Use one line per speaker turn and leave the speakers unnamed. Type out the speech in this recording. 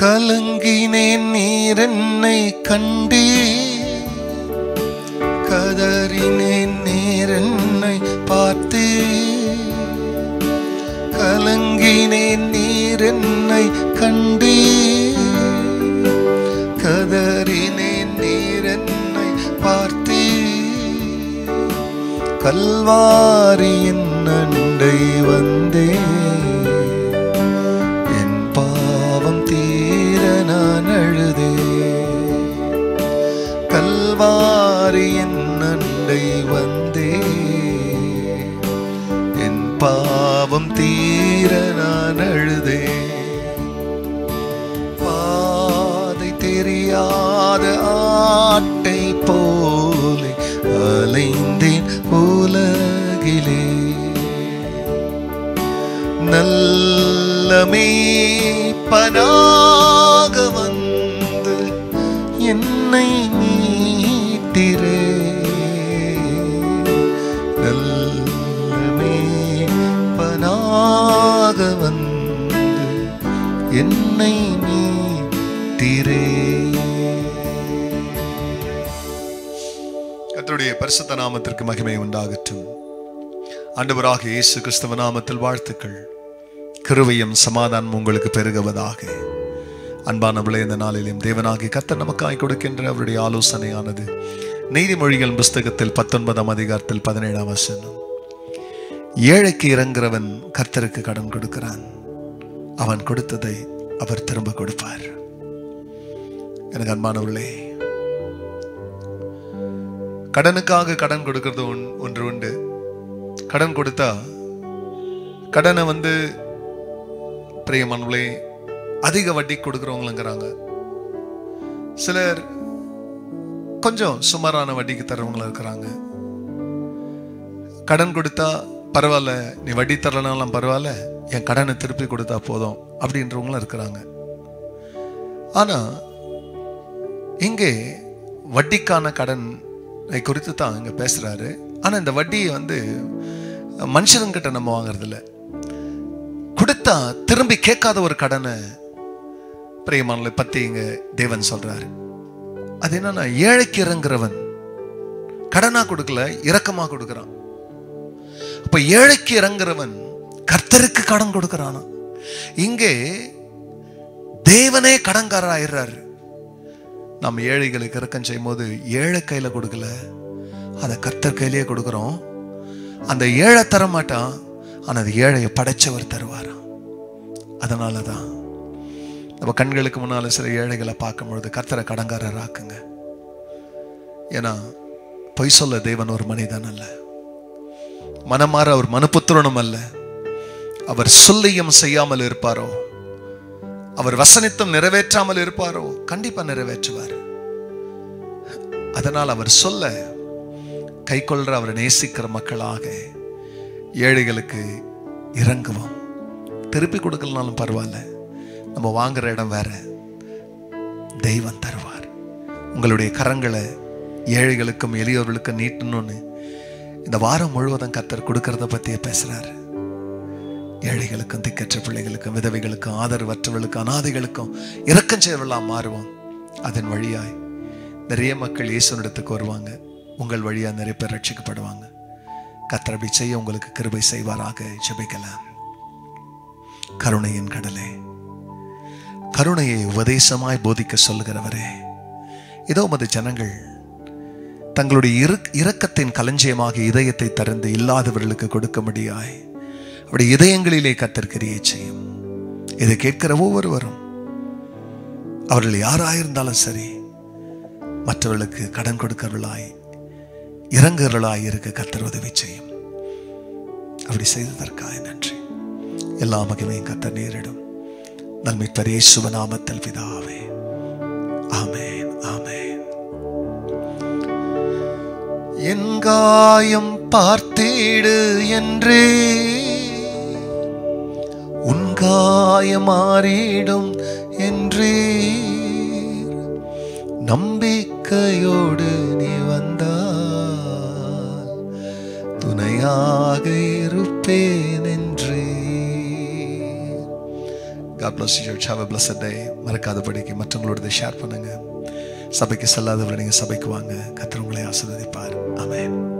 கலங்கினேன் நீர் என்னை கண்டே. கதறினேன் நீர் என்னை பார்த்தே. கலங்கினேன் நீர் என்னை கண்டே. கல்வாரியின் அண்டை வந்தே. என் பாவம் தீர நான் அழுதே. கல்வாரியின் அண்டை வந்தே. என் பாவம் தீர நான் அழுதே உலகிலே. நல்லமே பனாக வந்து என்னை நீட்டிரே. நல்லமே பனாக வந்து என்னை மீட்டிரே கர்த்தருடைய பரிசுத்த நாமத்திற்கு மகிமை உண்டாகட்டும். ஆண்டவராக இயேசு கிறிஸ்தவ நாமத்தில் வாழ்த்துக்கள். கிருவையும் சமாதானம் உங்களுக்கு பெருகுவதாக. அன்பானவளே இந்த நாளிலும் தேவனாகி கர்த்தர் நமக்காய் கொடுக்கின்ற அவருடைய ஆலோசனையானது நீதிமொழிகள் புஸ்தகத்தில் பத்தொன்பதாம் அதிகாரத்தில் பதினேழாம் வசனம். ஏழைக்கு இறங்குறவன் கர்த்தருக்கு கடன் கொடுக்கிறான். அவன் கொடுத்ததை அவர் திரும்ப கொடுப்பார். எனக்கு அன்பானவர்களே கடனுக்காக கடன் கொடுக்கறது ஒன்- ஒன்று உண்டு. கடன் கொடுத்தா கடனை வந்து பிரியமானவளே அதிக வட்டி கொடுக்குறவங்களுங்கிறாங்க. சிலர் கொஞ்சம் சுமாரான வட்டிக்கு தரவங்களும் இருக்கிறாங்க. கடன் கொடுத்தா பரவாயில்ல நீ வட்டி தரலனாலும் பரவாயில்ல என் கடனை திருப்பி கொடுத்தா போதும் அப்படின்றவங்களும் இருக்கிறாங்க. ஆனால் இங்கே வட்டிக்கான கடன் குறித்து தான் இங்க பேசுறாரு. ஆனா இந்த வட்டியை வந்து மனுஷனுங்கிட்ட நம்ம வாங்குறதில்ல. கொடுத்தா திரும்பி கேட்காத ஒரு கடனை பிரியமானலை பத்தி இங்க தேவன் சொல்றாரு. அது என்னன்னா ஏழைக்கு இறங்குறவன் கடனா கொடுக்கல இரக்கமாக கொடுக்குறான். இப்போ ஏழைக்கு இறங்குறவன் கர்த்தருக்கு கடன் கொடுக்குறானா? இங்கே தேவனே கடன்காரராயிடுறாரு. நம்ம ஏழைகளுக்கு இறக்கம் செய்யும் போது ஏழை கையில் கொடுக்கல. அதை கர்த்தர் கையிலேயே கொடுக்குறோம். அந்த ஏழை தர மாட்டான். ஆனால் அது ஏழையை படைச்சவர் தருவாராம். அதனால தான் நம்ம கண்களுக்கு முன்னால் சில ஏழைகளை பார்க்கும் பொழுது கர்த்தரை கடங்காரர் ஆக்குங்க. ஏன்னா பொய் சொல்ல தேவன் ஒரு மனிதன் அல்ல. மனமாற அவர் மனுபுத்திரனும் அல்ல. அவர் சொல்லியும் செய்யாமல் இருப்பாரோ? அவர் வசனித்தும் நிறைவேற்றாமல் இருப்பாரோ? கண்டிப்பா நிறைவேற்றுவார். அதனால் அவர் சொல்ல கை கொள்ற அவரை நேசிக்கிற மக்களாக ஏழைகளுக்கு இறங்குவோம். திருப்பி கொடுக்கலனாலும் பரவாயில்ல. நம்ம வாங்குற இடம் வேற. தெய்வம் தருவார். உங்களுடைய கரங்களை ஏழைகளுக்கும் எளியோர்களுக்கும் நீட்டணும்னு இந்த வாரம் முழுவதும் கத்தர் கொடுக்கறத பத்தியே பேசுறாரு. ஏழைகளுக்கும் திக்கற்ற பிள்ளைகளுக்கும் விதவைகளுக்கும் ஆதரவற்றவர்களுக்கும் அனாதைகளுக்கும் இறக்கம் செய்வர்களாம் மாறுவோம். அதன் வழியாய் நிறைய மக்கள் இயேசுனிடத்துக்கு வருவாங்க. உங்கள் வழியா நிறைய பேர் ரட்சிக்கப்படுவாங்க. கத்தர் அப்படி செய்ய உங்களுக்கு கிருபை செய்வாராக. ஜெபிக்கலாம். கருணையின் கடலே. கருணையை உபதேசமாய் போதிக்க சொல்லுகிறவரே இதோ மது ஜனங்கள் தங்களுடைய இரு- இரக்கத்தின் களஞ்சியமாக இதயத்தை திறந்து இல்லாதவர்களுக்கு கொடுக்க முடியாய் நம்முடைய இதயங்களிலே கத்தற்கிரியை செய்யும். இதை கேட்கிற ஒவ்வொருவரும் அவர்கள் யாராயிருந்தாலும் சரி மற்றவர்களுக்கு கடன் கொடுக்கிறவர்களாய் இறங்குகிறவர்களாய் இருக்க கத்தர் உதவி செய்யும். அப்படி செய்ததற்காக நன்றி. எல்லா மகிமையும் கத்தர் நேரிடும். நன்மை தரே சுபநாமத்தில் பிதாவே. ஆமேன் ஆமேன். என் காயம் பார்த்தீடு என்றே உன் காயம் மாறிடும் என்றே. நம்பிக்கையோடு நீ வந்தால் துணையாக இருப்பேன் என்றே. God bless you. Church. Have a blessed day. மறக்காதபடிக்கு மற்றவங்களோட ஷேர் பண்ணுங்க. சபைக்கு செல்லாதவர்கள் நீங்கள் சபைக்கு வாங்க. கத்திரவங்களை உங்களை ஆசீர்வதிப்பார்.